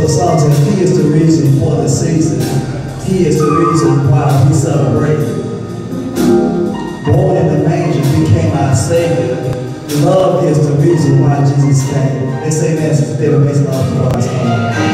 The song says, He is the reason for the season. He is the reason why we celebrate. Born in the manger, became our Savior. Love is the reason why Jesus came. They say that's the based on God's church.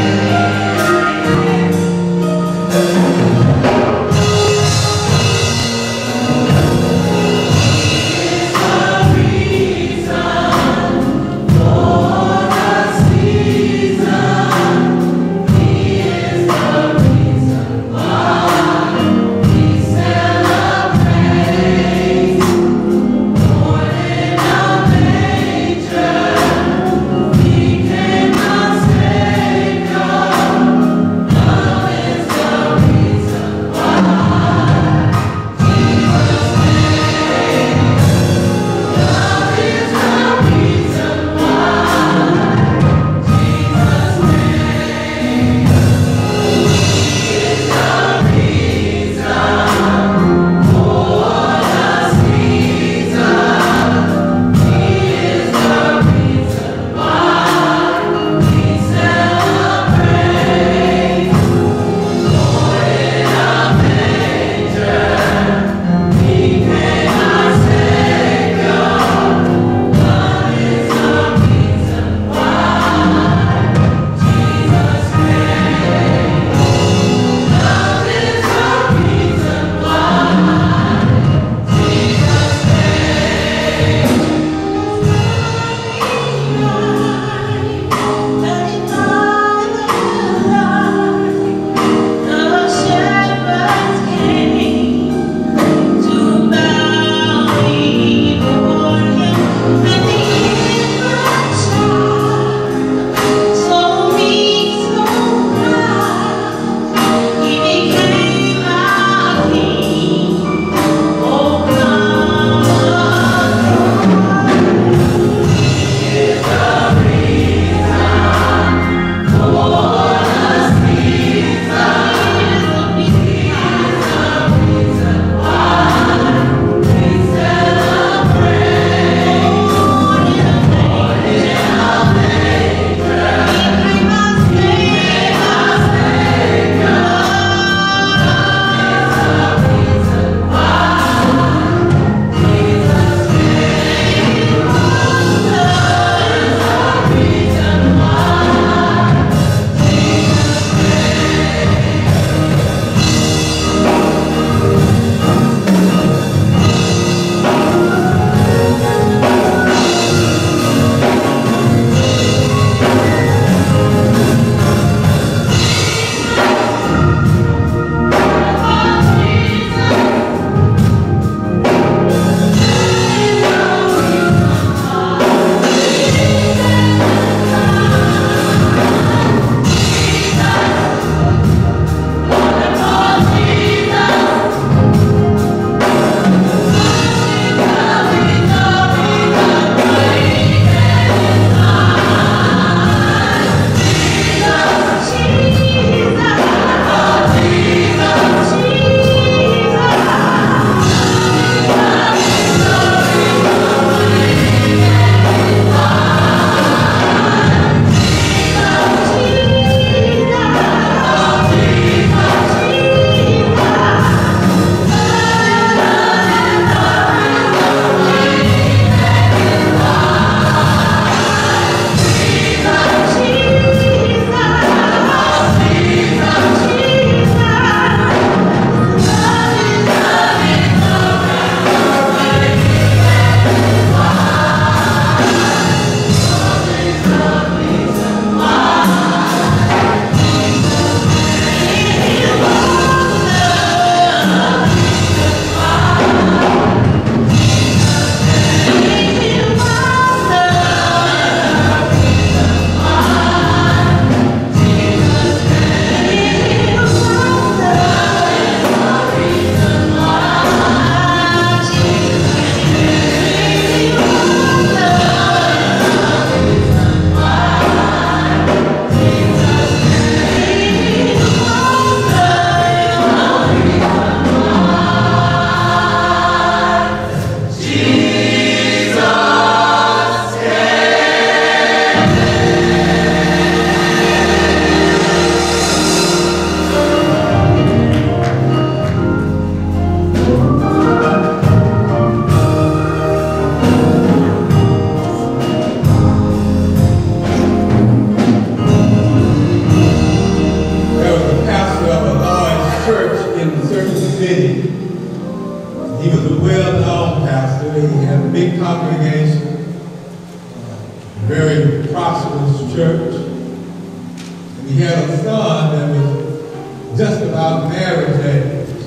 That was just about marriage age.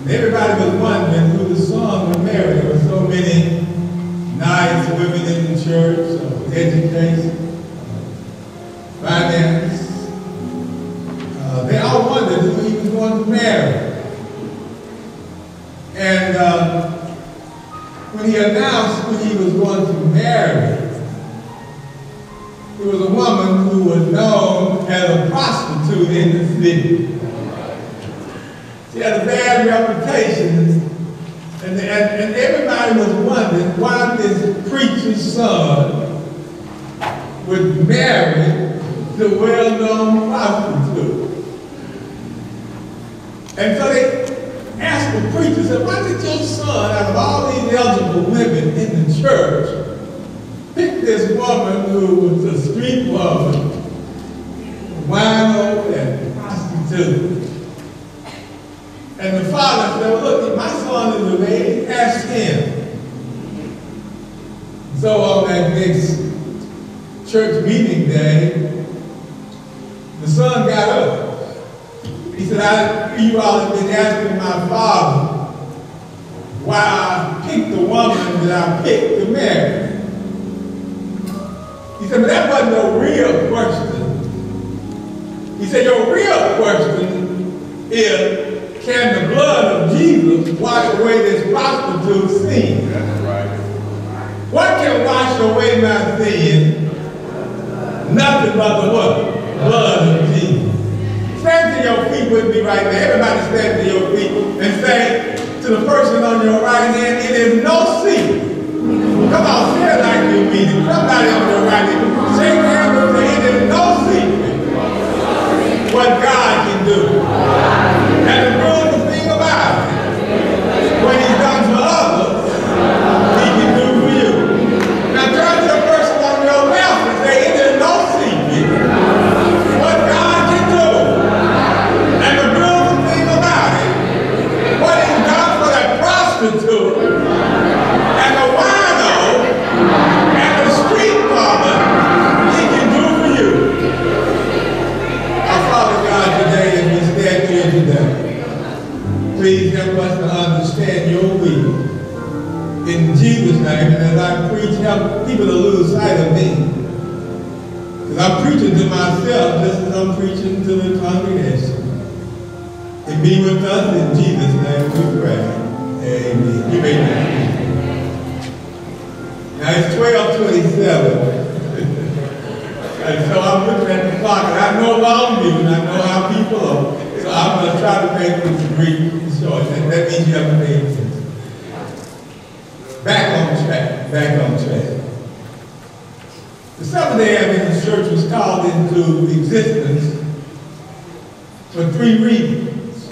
And everybody was wondering who the son would marry. There were so many nice women in the church, uh, education, finance. Uh, they all wondered who he was going to marry. And uh, when he announced who he was going to marry, it was a woman who was known as a prostitute in the city. She had a bad reputation, and, and, and everybody was wondering why this preacher's son would marry the well-known prostitute. And so they asked the preacher, said, why did your son, out of all these eligible women in the church, pick this woman who was a street woman, wino and prostitute? And the father said, look, my son is a man, ask him. So on that next church meeting day, the son got up he said, I, you all have been asking my father why I picked the woman that I picked to marry. He said, but that wasn't no real question. He said, your real question is, can the blood of Jesus wash away this prostitute's sin? That's right. What can wash away my sin? Nothing but the what? Blood of Jesus. Stand to your feet with me right there. Everybody stand to your feet and say to the person on your right hand, it is no sin. Come on, say it like you mean it. Somebody on your right hand, shake hands and say, it is no secret what God can do. Name, and as I preach, help people to lose sight of me. Because I'm preaching to myself just as I'm preaching to the congregation. And be with us in Jesus' name we pray. Amen. You may be. Now it's 1227. and so I'm looking at the clock, and I know Longview, and I know how people are. So I'm going to try to make this brief and short. And that means you have to pay attention. Back on track. Back on track. The Seventh-day Adventist Church was called into existence for three reasons.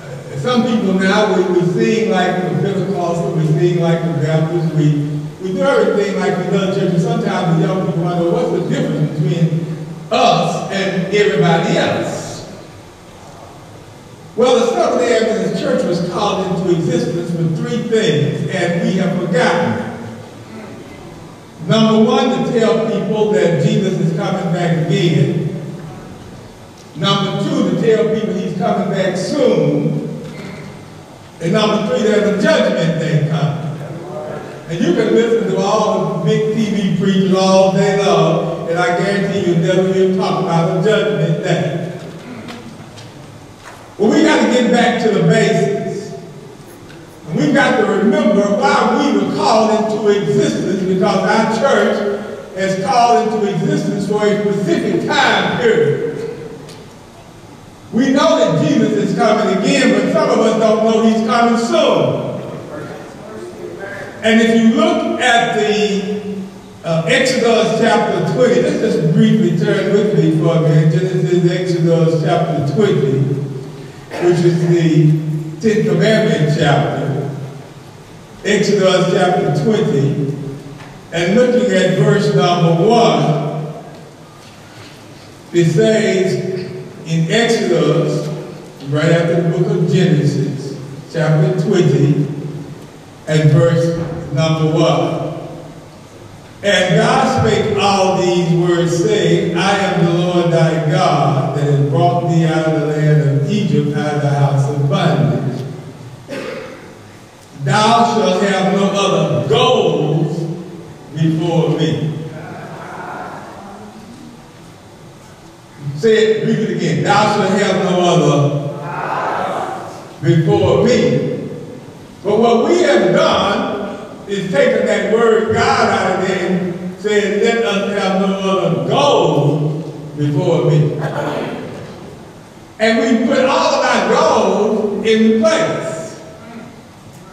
Uh, some people now, we, we sing like the Pentecostal, we sing like the Baptist, we, we do everything like the other churches. Sometimes the young people wonder, what's the difference between us and everybody else? Well, the Seventh-day Adventist Church was called into existence for three things, and we have forgotten. Number one, to tell people that Jesus is coming back again. Number two, to tell people he's coming back soon. And number three, there's a judgment day coming. And you can listen to all the big TV preachers all day long, and I guarantee you'll never hear talk about the judgment day. Well, we got to get back to the basics. And we've got to remember why we were called into existence because our church is called into existence for a specific time period. We know that Jesus is coming again, but some of us don't know he's coming soon. And if you look at the uh, Exodus chapter 20, let's just briefly turn with me for a minute. Genesis, Exodus chapter 20, which is the Ten Commandment chapter. Exodus chapter 20, and looking at verse number 1, it says in Exodus, right after the book of Genesis, chapter 20, and verse number 1. And God spake all these words, saying, I am the Lord thy God, that has brought thee out of the land of Egypt, out of the house of bondage. Thou shalt have no other goals before me. Say it, read it again. Thou shalt have no other before me. But what we have done is taking that word God out of there said, let us have no other goal before me. And we put all of our goals in place.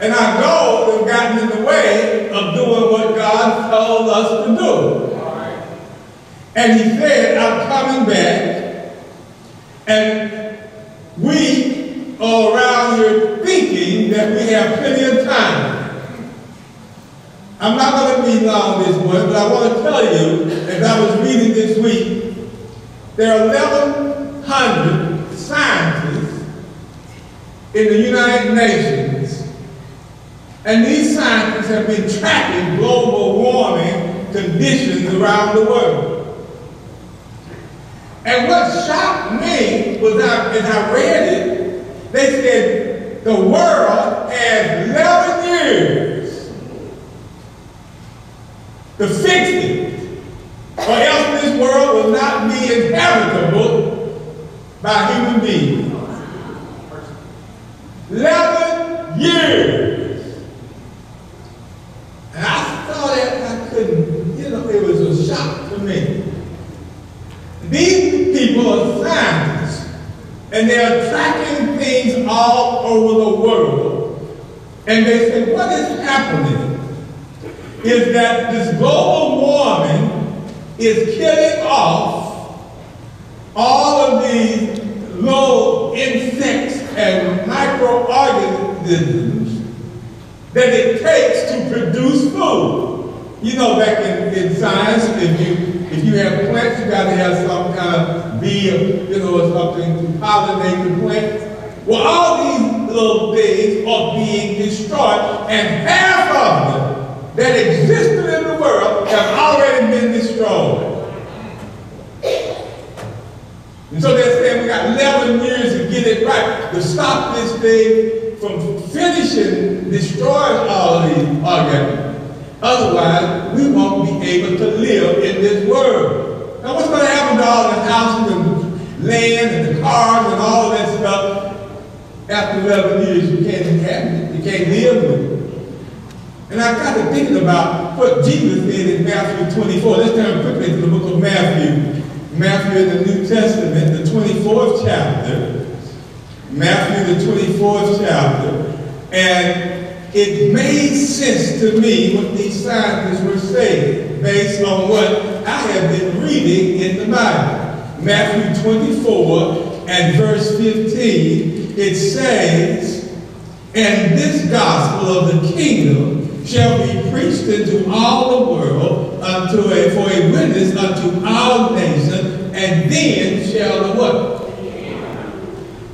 And our goals have gotten in the way of doing what God told us to do. And he said, I'm coming back. And we are around here thinking that we have plenty of time. I'm not going to be long this morning, but I want to tell you, as I was reading this week, there are 1,100 scientists in the United Nations, and these scientists have been tracking global warming conditions around the world. And what shocked me was that as I read it, they said the world has 11 years to fix it, or else this world will not be inhabitable by human beings. 11 years. And I saw that I couldn't, you know, it was a shock to me. These people are scientists, and they're tracking things all over the world. And they say, what is happening is that this global warming is killing off all of these little insects and microorganisms that it takes to produce food. You know, back in, in science, if you if you have plants, you got to have some kind of bee, you know, or something to pollinate the plants. Well, all these little things are being destroyed, and half of them that existed in the world have already been destroyed. And so they're saying we got 11 years to get it right, to stop this thing from finishing, destroying all these organisms. Otherwise, we won't be able to live in this world. Now, what's going to happen to all the houses and land and the cars and all that stuff after 11 years? You can't have it. You can't live with it. And I got to thinking about what Jesus did in Matthew 24. Let's turn quickly to the book of Matthew. Matthew in the New Testament, the 24th chapter. Matthew, the 24th chapter. And it made sense to me what these scientists were saying based on what I have been reading in the Bible. Matthew 24 and verse 15, it says, And this gospel of the kingdom shall be preached into all the world unto a, for a witness unto all nations, and then shall the what?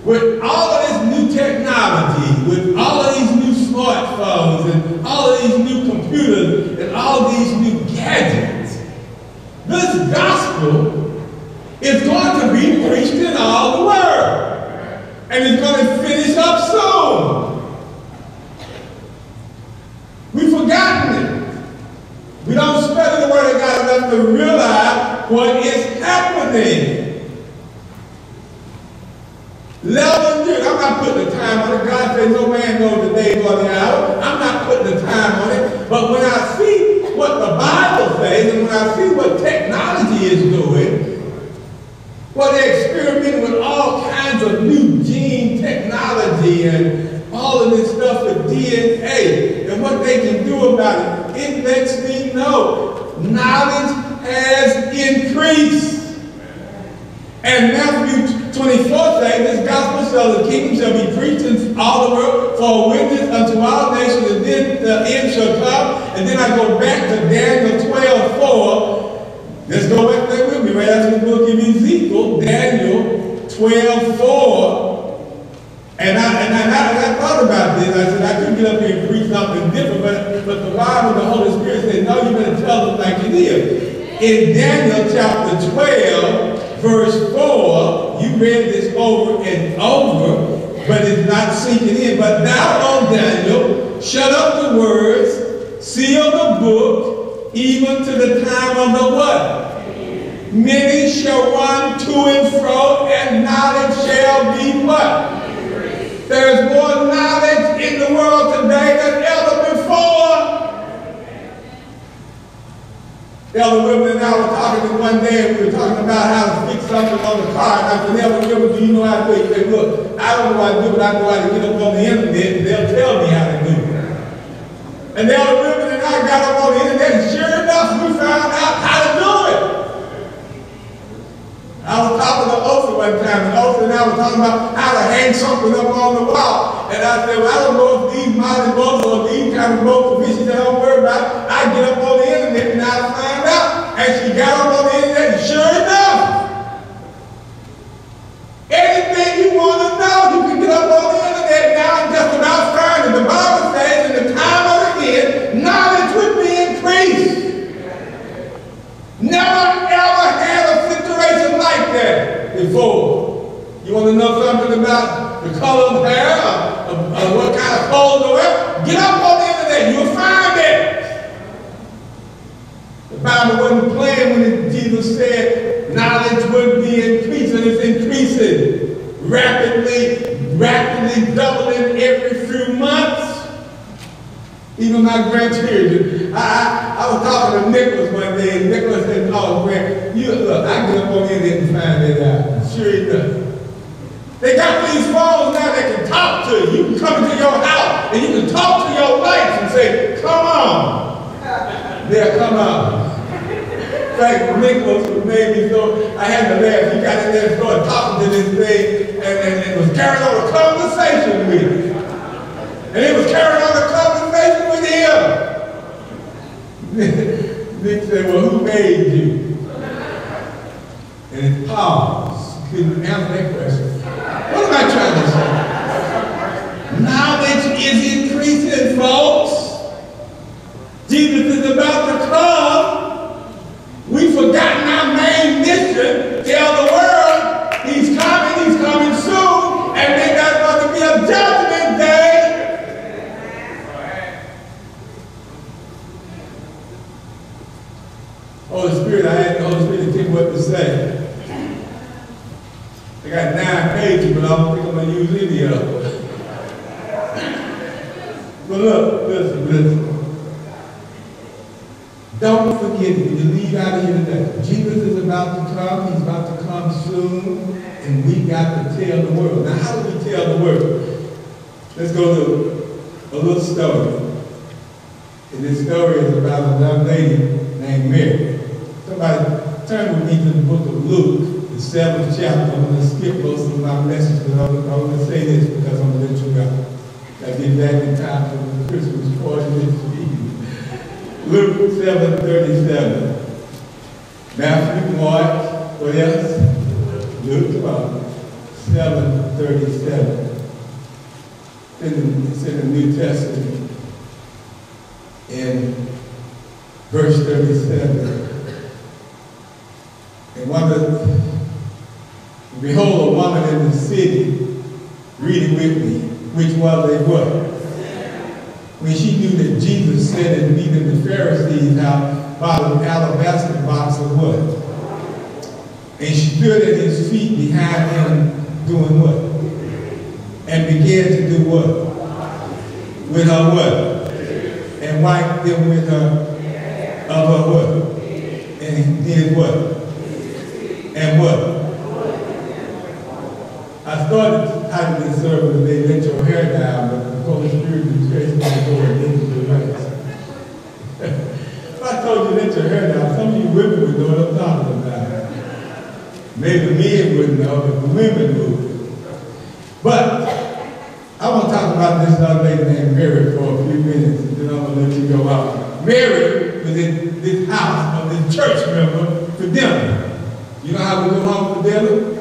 With all of this new technology, with all of these new smartphones, and all of these new computers, and all these new gadgets, this gospel is going to be preached in all the world. And it's going to finish up soon. We've forgotten it. We don't study the Word of God enough to realize what is happening. 11 years. I'm not putting the time on it. God said no man knows the day nor the hour. I'm not putting the time on it. But when I see what the Bible says and when I see what technology is doing, well, they're experimenting with all kinds of new gene technology and all of this stuff with DNA and what they can do about it. It lets me know knowledge has increased. And Matthew 24 says, this gospel shall the kingdom shall be preached in all the world for a witness unto all nations, and then the end shall come. And then I go back to Daniel 12, 4. Let's go back there with me, right after the book of Ezekiel, Daniel 12, 4. And I, and, I, and I, thought about this. I said, I could get up here and preach something different, but, but the Bible, the Holy Spirit said, no, you're going to tell them like it here. In Daniel chapter 12, verse 4, you read this over and over, but it's not sinking in. But thou, O Daniel, shut up the words, seal the book, even to the time of the what? Many shall run to and fro, and knowledge shall be what? There's more Elder Whitman and I were talking one day, and we were talking about how to fix something on the car. And I said, Elder Whitman, do you know how to do it? He said, look, I don't know how to do it, but I know how to get up on the internet, and they'll tell me how to do it. And Elder Whitman and I got up on the internet, and sure enough, we found out how to do it. I was talking to Osa one time, and Osa and I were talking about how to hang something up on the wall. And I said, well, I don't know if these mighty boats or these kind of boats, she said, don't worry about. I get up on the internet and I find out. And she got up on the reading with me, which was a what? When she knew that Jesus said in meeting the Pharisees out by the alabaster box of what? And she stood at his feet behind him doing what? And began to do what? With her what? And wiped them with her of her what? And he did what? And what? I started titling this service, they let your hair down, but the Holy Spirit chasing me to go and the ranks. if I told you let your hair down, some of you women would know what I'm talking about. Maybe men wouldn't know, but the women would. But I want to talk about this young lady named Mary for a few minutes, and then I'm going to let you go out. Mary was in this house of this church member for dinner. You know how we go home for dinner?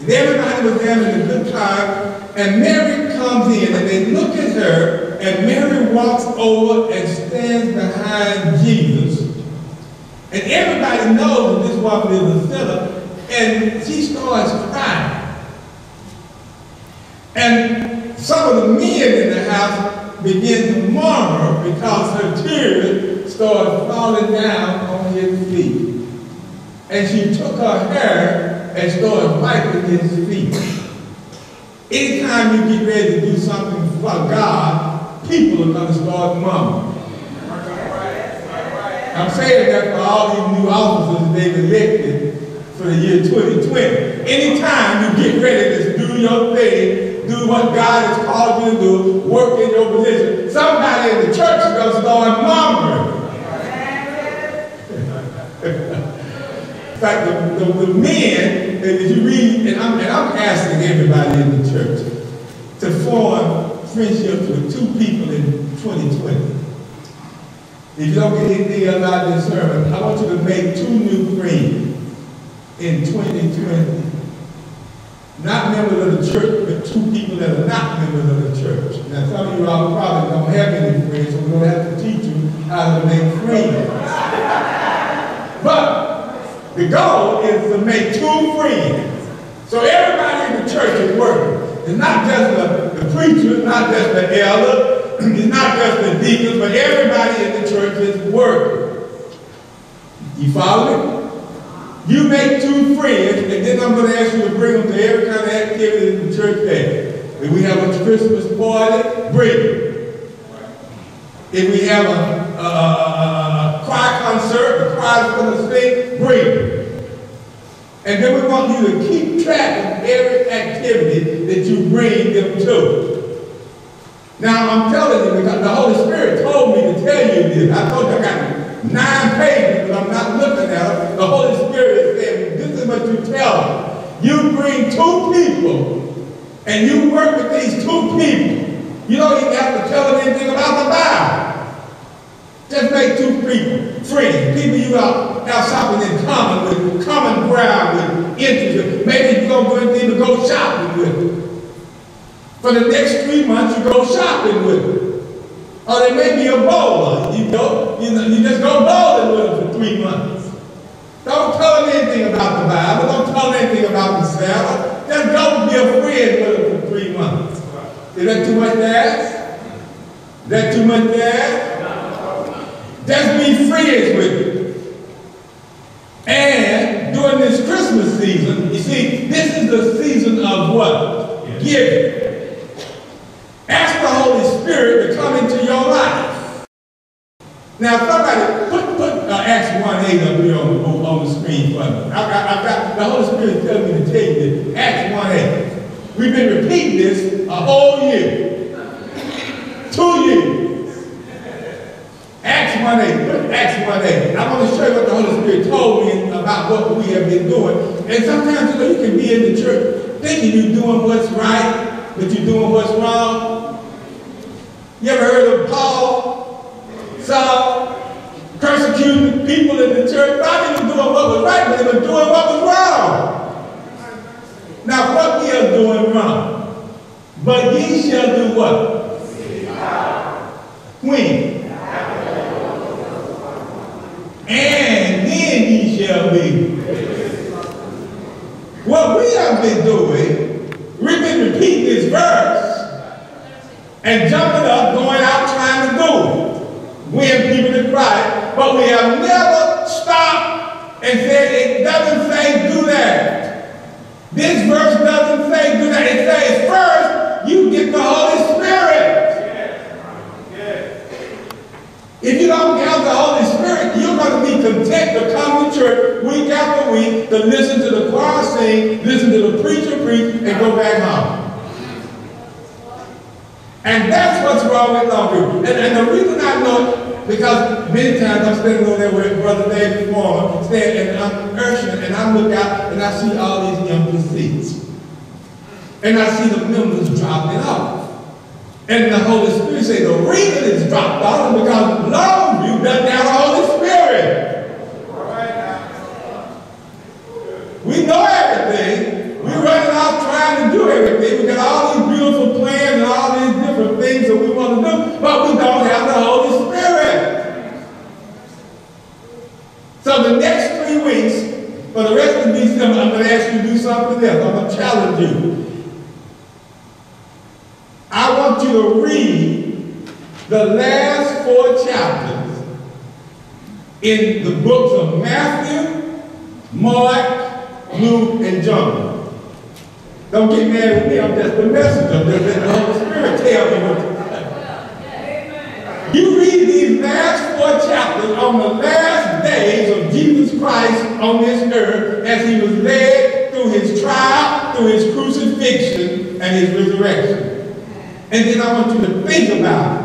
And everybody was having a good time, and Mary comes in, and they look at her, and Mary walks over and stands behind Jesus. And everybody knows that this woman is a sinner, and she starts crying. And some of the men in the house begin to murmur because her tears started falling down on his feet. And she took her hair and started wiping his feet. Anytime you get ready to do something for God, people are going to start murmuring. I'm saying that for all these new officers they've elected for the year 2020. Anytime you get ready to do your thing, do what God has called you to do, work in your position, somebody in the church is going to start. in fact, the, the, the men, if you read, and I'm, and I'm asking everybody in the church to form friendships with two people in 2020. If you don't get anything out of this sermon, I want you to make two new friends in 2020. Not members of the church, but two people that are not members of the church. Now, some of you all probably don't have any friends, so we're going to have to teach you how to make friends. But the goal is to make two friends. So everybody in the church is working. It's not just the, the preacher, not just the elder, it's not just the deacons, but everybody in the church is working. You follow me? You make two friends, and then I'm going to ask you to bring them to every kind of activity in the church day. If we have a Christmas party, bring them. If we have a, a, a, a choir concert, the choir's going to sing, bring. And then we want you to keep track of every activity that you bring them to. Now, I'm telling you, because the Holy Spirit told me to tell you this. I told you I got nine pages, but I'm not looking at them. The Holy Spirit saying, this is what you tell them. You bring two people, and you work with these two people. You don't even have to tell them anything about the Bible. Just make two people, friends, people you have, have something in common with, common ground with, interest. Maybe you're going to go and go shopping with. For the next three months, you go shopping with. Or they may be a bowler. You go, you, know, you just go bowling with them for three months. Don't tell them anything about the Bible. Don't tell them anything about the Sabbath. Just go be a friend with them for three months. Is that too much to ask? Is that too much to ask? Just be friends with them. And during this Christmas season, you see, this is the season of what? Giving. Ask the Holy Spirit to come into your life. Now, somebody put, put uh, Acts 1 8 up here on, on, on the screen for me. I, I got, the Holy Spirit telling me to tell you this. Acts 1 8. We've been repeating this a whole year. Two years. Acts 1 8. Put Acts 1 8. I want to show you what the Holy Spirit told me about what we have been doing. And sometimes, you know, you can be in the church thinking you're doing what's right, but you're doing what's wrong. You ever heard of Paul, Saul, persecuting people in the church? Not even doing what was right, but they were doing what was wrong. Now, what we are doing wrong? But ye shall do what? When? And then ye shall be. What we have been doing, we've been repeating this verse and jumping up, going out trying to do. Win people to Christ. But we have never stopped and said, it doesn't say do that. This verse doesn't say do that. It says first, you get the Holy Spirit. If you don't have the Holy Spirit, you're going to be content to come to church week after week, to listen to the choir sing, listen to the preacher preach, and go back home. And that's what's wrong with Longview. And, and the reason I know it, because many times I'm standing over there with Brother David Moore, standing and I'm Urshan, and I look out and I see all these empty seats. And I see the members dropping off. And the Holy Spirit say the reason it's dropped off is because Longview doesn't have the Holy Spirit. We know everything. We're running out trying to do everything. We got all these beautiful plans and all these different things that we want to do, but we don't have the Holy Spirit. So the I'm, I'm going to ask you to do something else. I'm going to challenge you. I want you to read the last four chapters in the books of Matthew, Mark, Luke, and John. Don't get mad with me. I'm just the messenger. The Holy Spirit tell me what to You read these last four chapters on the last days of Jesus Christ on this earth as he was led through his trial, through his crucifixion, and his resurrection. And then I want you to think about it.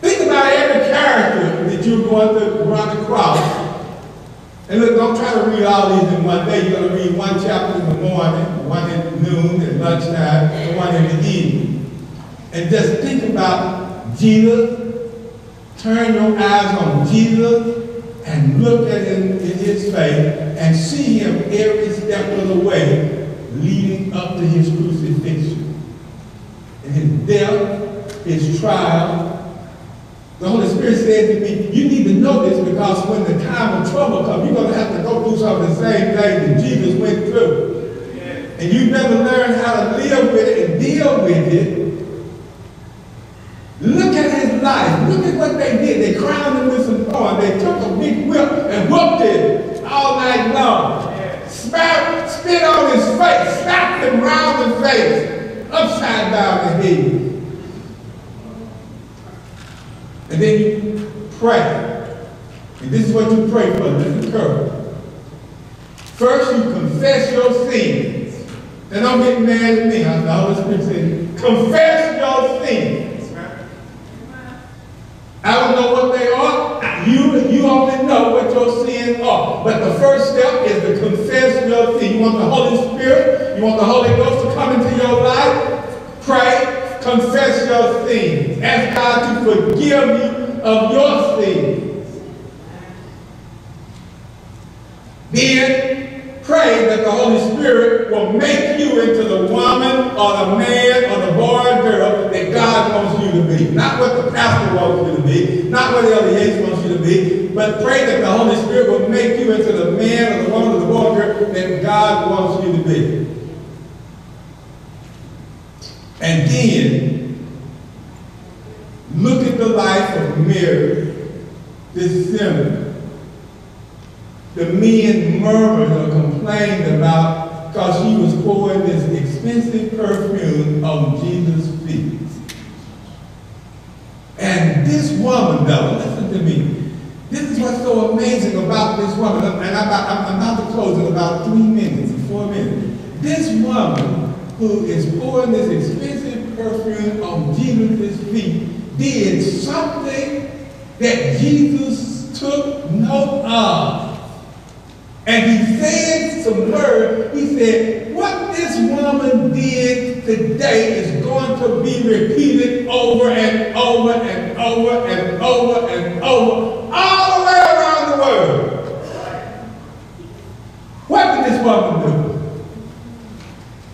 Think about every character that you're going to run across and look, don't try to read all these in one day. You're going to read one chapter in the morning, one at noon, at lunchtime, and one in the evening. And just think about Jesus. Turn your eyes on Jesus and look at him in his face and see him every step of the way leading up to his crucifixion. And his death, his trial, the Holy Spirit said to me, you need to know this because when the time of trouble comes, you're going to have to go through some of the same things that Jesus went through. And you better learn how to live with it and deal with it. Look at his life. Look at what they did. They crowned him with some thorns. They took a big whip and whooped him all night long. Spat, spit on his face, slapped him round the face, upside down the head. And then you pray. And this is what you pray for. This is courage. First, you confess your sins. And don't get mad at me. Holy Spirit said, confess your sins. I don't know what they are. You, you only know what your sins are. But the first step is to confess your sins. You want the Holy Spirit, you want the Holy Ghost to come into your life, pray, confess your sins. Ask God to forgive you of your sins. Then pray that the Holy Spirit will make you into the woman or the man or the boy or girl that God wants you to be. Not what the pastor wants you to be, not what Elder Yates wants you to be, but pray that the Holy Spirit will make you into the man or the woman or the boy or girl that God wants you to be. And then look at the life of Mary, this sinner. The men murmured or complained about because she was pouring this expensive perfume on Jesus' feet. And this woman, though, listen to me. This is what's so amazing about this woman. And I'm about, I'm about to close in about three minutes, four minutes. This woman who is pouring this expensive perfume on Jesus' feet did something that Jesus took note of. And he said some words. He said, what this woman did today is going to be repeated over and over and over and over and over, all the way around the world. What did this woman do?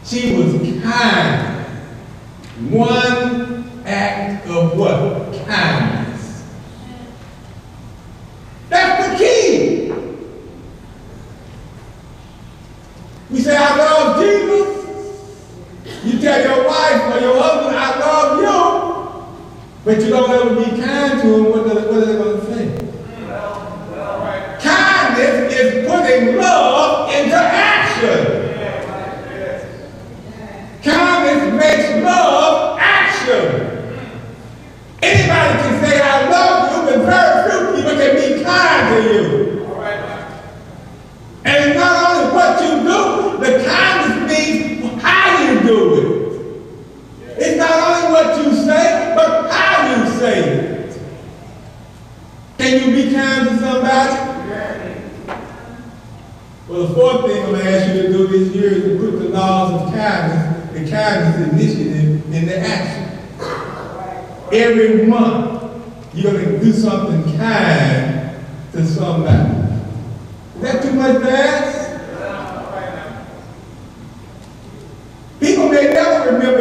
She was kind. One act of what? Kindness. That's the key. We say, I love Jesus. You tell your wife or your husband, I love you. But you don't ever be kind to them. What are, what are they going to say? Kindness is putting love into action. Kindness makes love action. Anybody can say, I love you, but very few people can be kind to you. And it's not only what you do, the kindness means how you do it. It's not only what you say, but how you say it. Can you be kind to somebody? Well, the fourth thing I'm going to ask you to do this year is to put the laws of kindness the kindness initiative into action. Every month, you're going to do something kind to somebody. Is that too much to ask? People may never remember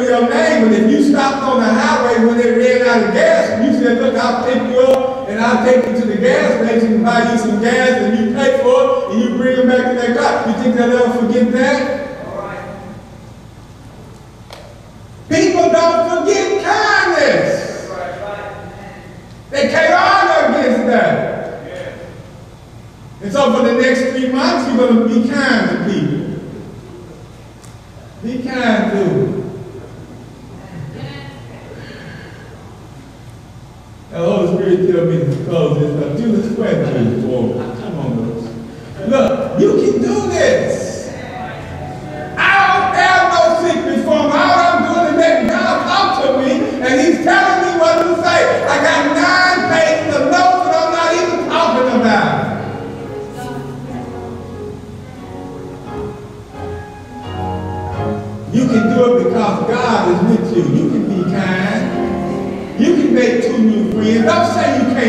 you the gas and you said, look, I'll pick you up and I'll take you to the gas station and buy you some gas and you pay for it and you bring it back to that car. You think they'll ever forget that? People don't forget kindness. They can't argue against that. And so for the next three months, you're going to be kind to people. Be kind to them. The Holy Spirit tell me to close this up. Do this question for me.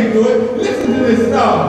Do it. Listen to this song.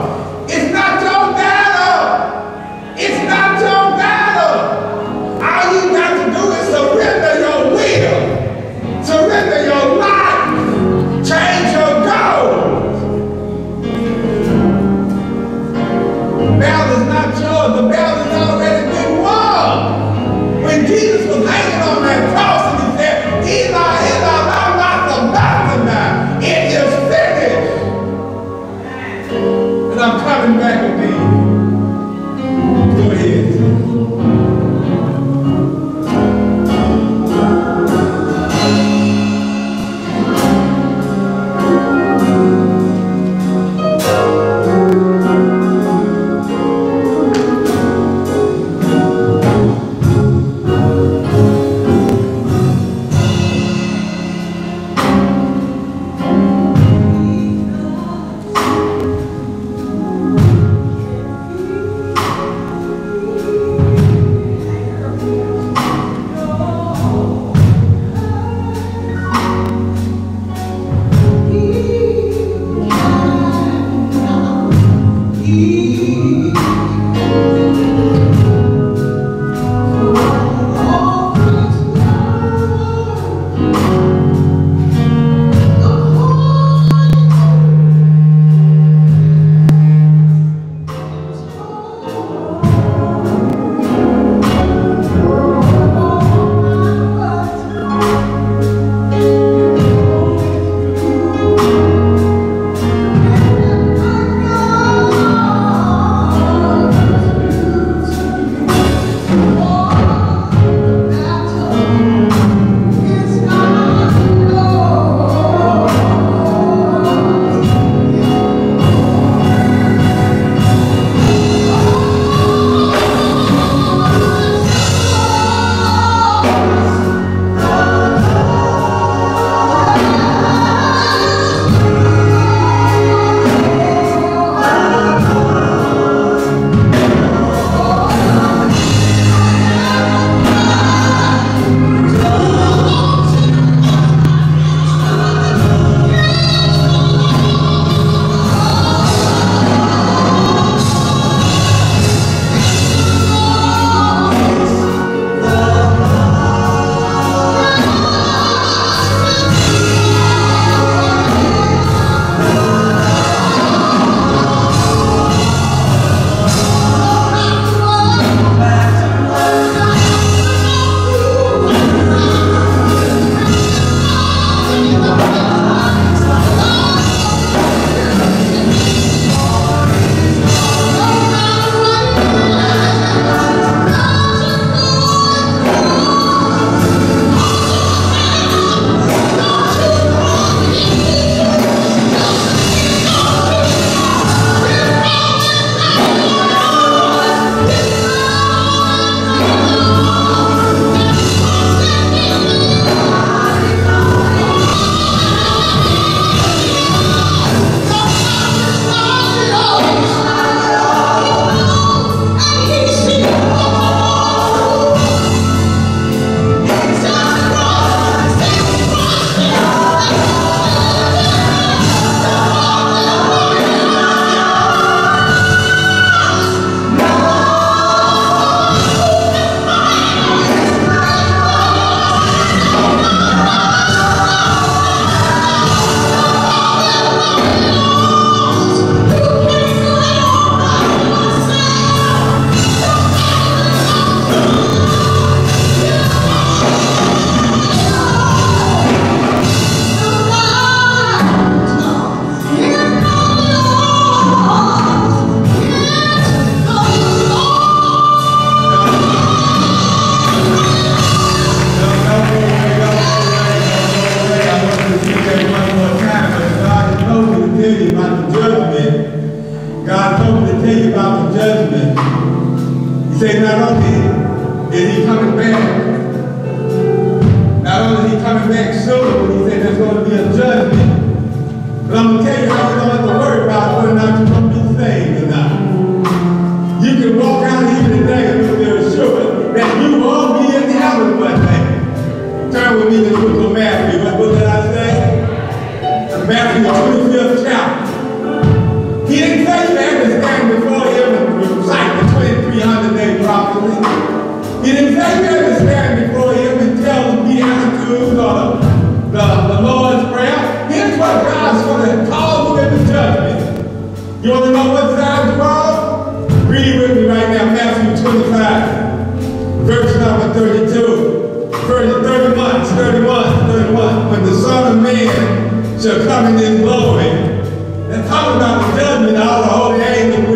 You about the judgment. He said not only is he coming back, not only is he coming back soon, He didn't you had to stand before him and tell the Beatitudes or the, the, the Lord's Prayer. Here's what God's going to call you in the judgment. You want to know what side you're? Read it with me right now, Matthew 25, verse number 32. Verse 31, 31, 31. When the Son of Man shall come in his glory, and talk about the judgment, all the holy angels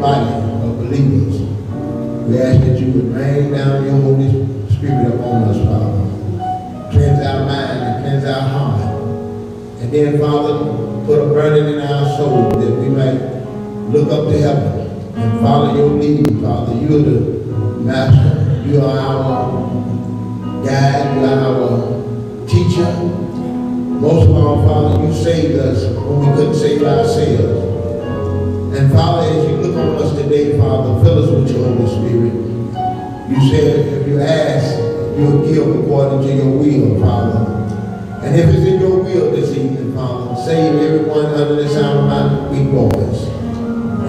body of believers. We ask that you would rain down your Holy Spirit upon us, Father. Cleanse our mind and cleanse our heart. And then, Father, put a burning in our soul that we might look up to heaven and follow your lead, Father. You are the master. You are our guide. You are our teacher. Most of all, Father, you saved us when we couldn't save ourselves. And Father, as you look on us today, Father, fill us with your Holy Spirit. You said if you ask, you'll give according to your will, Father. And if it's in your will this evening, Father, save everyone under the sound of my weak voice.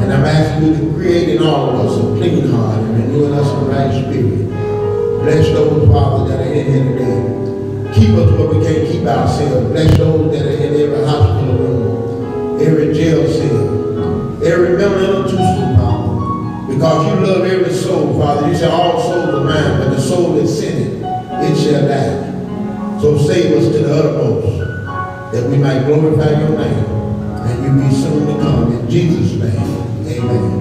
And I'm asking you to create in all of us a clean heart and renew in us a right spirit. Bless those, Father, that are in here today. Keep us where we can't keep ourselves. Bless those that are in every hospital room, every jail cell, every member of the true Father, Because you love every soul, Father. You say all souls are mine, but the soul that sinned, it shall die. So save us to the uttermost, that we might glorify your name, and you be soon to come. In Jesus' name, amen.